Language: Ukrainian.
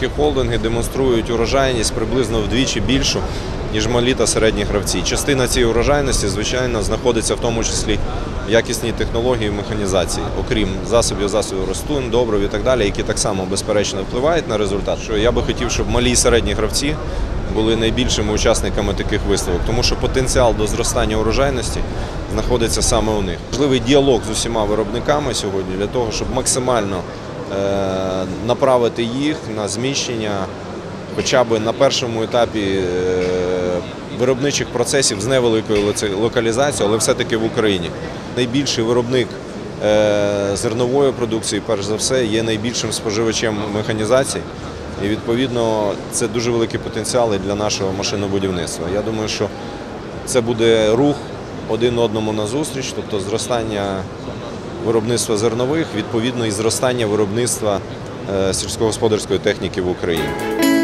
великі холдинги демонструють урожайність приблизно вдвічі більшу, ніж малі та середні гравці. Частина цієї урожайності, звичайно, знаходиться в тому числі в якісній технології механізації, окрім засобів, засобів ростун, добрив і так далі, які так само безперечно впливають на результат. Що я би хотів, щоб малі і середні гравці були найбільшими учасниками таких виставок, тому що потенціал до зростання урожайності знаходиться саме у них. Можливий діалог з усіма виробниками сьогодні для того, щоб максимально направити їх на зміщення хоча б на першому етапі е, виробничих процесів з невеликою локалізацією, але все-таки в Україні. Найбільший виробник е, зернової продукції, перш за все, є найбільшим споживачем механізації. І відповідно це дуже великі потенціали для нашого машинобудівництва. Я думаю, що це буде рух один одному назустріч, тобто зростання виробництва зернових, відповідно і зростання виробництва е, сільськогосподарської техніки в Україні.